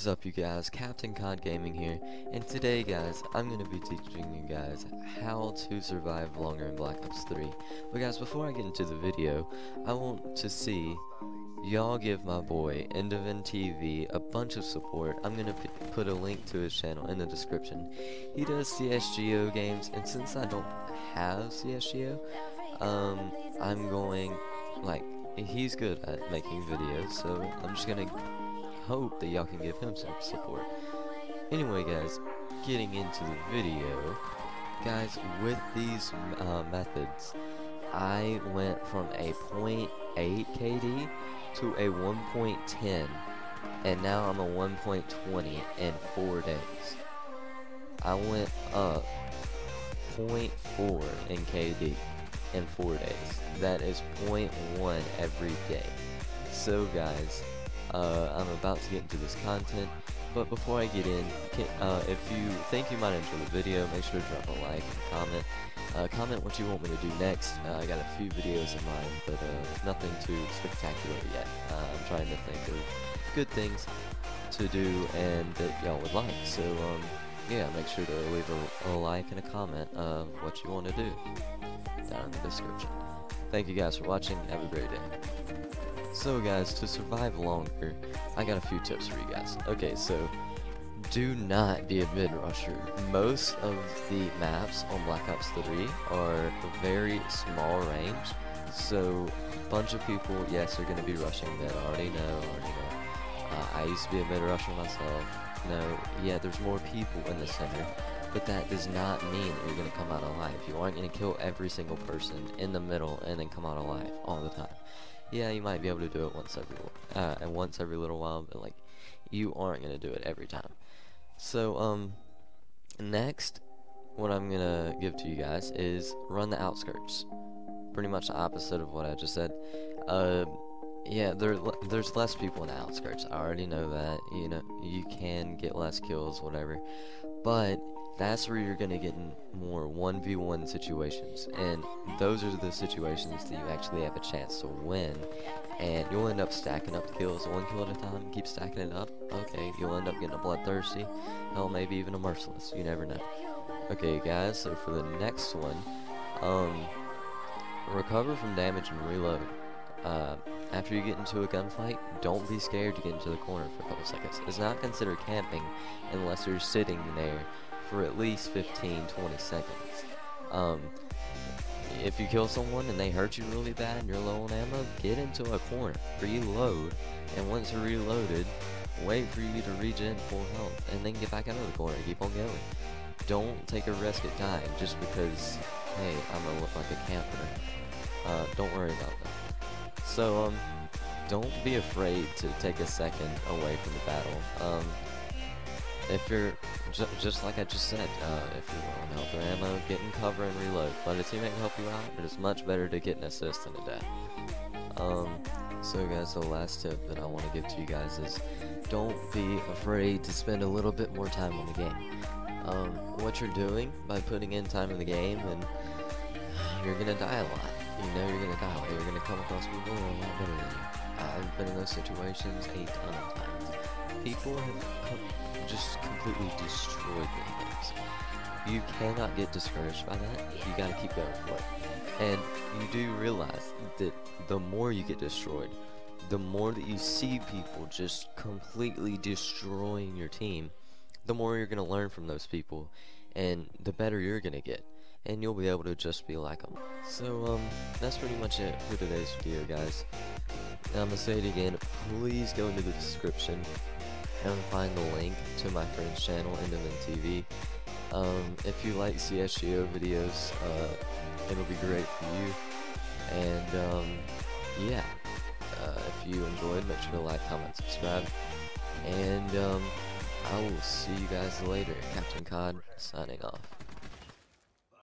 Is up you guys, Captain Cod Gaming here, and today guys, I'm going to be teaching you guys how to survive longer in Black Ops 3. But guys, before I get into the video, I want to see y'all give my boy, EndoveneTV, a bunch of support. I'm going to put a link to his channel in the description. He does CSGO games, and since I don't have CSGO, um, I'm going, like, he's good at making videos, so I'm just going to hope that y'all can give him some support. Anyway, guys, getting into the video, guys, with these uh, methods, I went from a 0.8 KD to a 1.10, and now I'm a 1.20 in four days. I went up 0.4 in KD in four days. That is 0.1 every day. So, guys, uh, I'm about to get into this content, but before I get in, can, uh, if you think you might enjoy the video, make sure to drop a like and comment. Uh, comment what you want me to do next. Uh, I got a few videos in mind, but uh, nothing too spectacular yet. Uh, I'm trying to think of good things to do and that y'all would like. So, um, yeah, make sure to leave a, a like and a comment of what you want to do down in the description. Thank you guys for watching. Have a great day. So guys, to survive longer, I got a few tips for you guys. Okay, so do not be a mid rusher. Most of the maps on Black Ops 3 are a very small range, so a bunch of people, yes, are going to be rushing mid. I already know, already know. Uh, I used to be a mid rusher myself. No, yeah, there's more people in the center, but that does not mean that you're going to come out alive. You aren't going to kill every single person in the middle and then come out alive all the time yeah, you might be able to do it once every uh, and once every little while, but like you aren't gonna do it every time. So um, next, what I'm gonna give to you guys is run the outskirts. Pretty much the opposite of what I just said. Uh, yeah, there there's less people in the outskirts. I already know that. You know, you can get less kills, whatever, but that's where you're going to get in more 1v1 situations. And those are the situations that you actually have a chance to win. And you'll end up stacking up kills one kill at a time, keep stacking it up. Okay, you'll end up getting a bloodthirsty, hell, maybe even a merciless. You never know. Okay, guys, so for the next one, um, recover from damage and reload. Uh, after you get into a gunfight, don't be scared to get into the corner for a couple seconds. It's not considered camping unless you're sitting there for at least 15, 20 seconds. Um, if you kill someone and they hurt you really bad and you're low on ammo, get into a corner, reload, and once you're reloaded, wait for you to regen full health, and then get back out of the corner, keep on going. Don't take a risk at dying just because, hey, I'm gonna look like a camper. Uh, don't worry about that. So, um, don't be afraid to take a second away from the battle. Um, if you're, ju just like I just said, uh, if low on health or ammo, get in cover and reload. Let a teammate can help you out, but it's much better to get an assist than a death. Um, so guys, the last tip that I want to give to you guys is don't be afraid to spend a little bit more time on the game. Um, what you're doing by putting in time in the game, and you're gonna die a lot. You know you're gonna die a lot. You're gonna come across people who are a lot better than you. I've been in those situations a ton of times. People have just completely destroyed the games. You cannot get discouraged by that. You gotta keep going for it. And you do realize that the more you get destroyed, the more that you see people just completely destroying your team, the more you're gonna learn from those people, and the better you're gonna get. And you'll be able to just be like them. So, um, that's pretty much it for today's video, guys. I'm gonna say it again, please go into the description and find the link to my friend's channel, Endoman TV. Um, if you like CSGO videos, uh, it'll be great for you. And um, yeah, uh, if you enjoyed, make sure to like, comment, subscribe. And um, I will see you guys later. Captain Cod signing off.